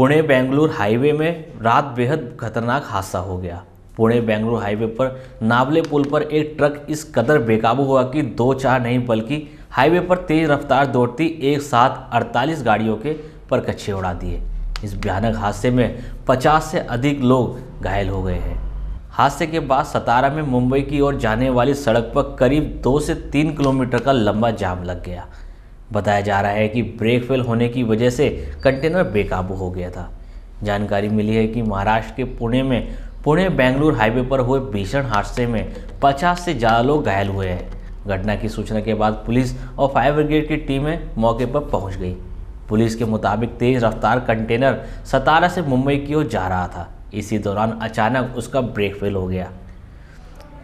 Pune Bengaluru highway में रात बेहद खतरनाक हादसा हो गया। पुणे बेंगलुरु हाईवे पर नावले पुल पर एक ट्रक इस कदर बेकाबू हुआ कि दो चार नहीं, बल्कि हाईवे पर तेज रफ्तार दौड़ती एक साथ 48 गाड़ियों के परकच्छे उड़ा दिए। इस भयानक हादसे में 50 से अधिक लोग घायल हो गए हैं। हादसे के बाद सतारा में मुंबई की ओर जाने वाली सड़क पर करीब दो से तीन किलोमीटर का लंबा जाम लग गया। बताया जा रहा है कि ब्रेक फेल होने की वजह से कंटेनर बेकाबू हो गया था। जानकारी मिली है कि महाराष्ट्र के पुणे में, पुणे बेंगलुरु हाईवे पर हुए भीषण हादसे में 50 से ज़्यादा लोग घायल हुए हैं। घटना की सूचना के बाद पुलिस और फायर ब्रिगेड की टीमें मौके पर पहुँच गई। पुलिस के मुताबिक तेज रफ्तार कंटेनर सतारा से मुंबई की ओर जा रहा था। इसी दौरान अचानक उसका ब्रेक फेल हो गया।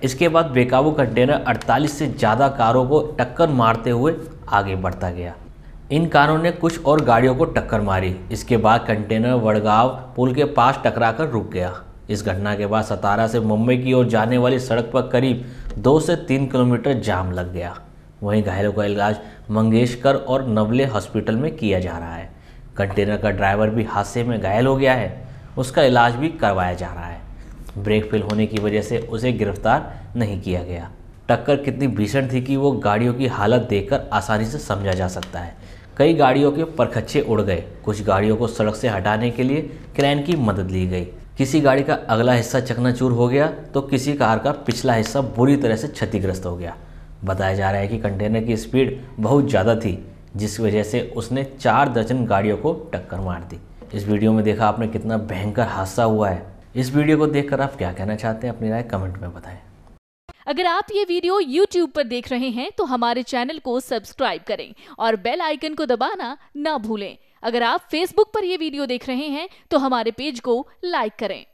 इसके बाद बेकाबू कंटेनर 48 से ज़्यादा कारों को टक्कर मारते हुए आगे बढ़ता गया। इन कारों ने कुछ और गाड़ियों को टक्कर मारी। इसके बाद कंटेनर वड़गांव पुल के पास टकराकर रुक गया। इस घटना के बाद सतारा से मुंबई की ओर जाने वाली सड़क पर करीब दो से तीन किलोमीटर जाम लग गया। वहीं घायलों का इलाज मंगेशकर और नवले हॉस्पिटल में किया जा रहा है। कंटेनर का ड्राइवर भी हादसे में घायल हो गया है। उसका इलाज भी करवाया जा रहा है। ब्रेक फेल होने की वजह से उसे गिरफ़्तार नहीं किया गया। टक्कर कितनी भीषण थी कि वो गाड़ियों की हालत देखकर आसानी से समझा जा सकता है। कई गाड़ियों के परखच्चे उड़ गए। कुछ गाड़ियों को सड़क से हटाने के लिए क्रेन की मदद ली गई। किसी गाड़ी का अगला हिस्सा चकनाचूर हो गया तो किसी कार का पिछला हिस्सा बुरी तरह से क्षतिग्रस्त हो गया। बताया जा रहा है कि कंटेनर की स्पीड बहुत ज़्यादा थी, जिस वजह से उसने चार दर्जन गाड़ियों को टक्कर मार दी। इस वीडियो में देखा आपने कितना भयंकर हादसा हुआ है। इस वीडियो को देखकर आप क्या कहना चाहते हैं, अपनी राय कमेंट में बताएँ। अगर आप ये वीडियो YouTube पर देख रहे हैं तो हमारे चैनल को सब्सक्राइब करें और बेल आइकन को दबाना ना भूलें। अगर आप Facebook पर यह वीडियो देख रहे हैं तो हमारे पेज को लाइक करें।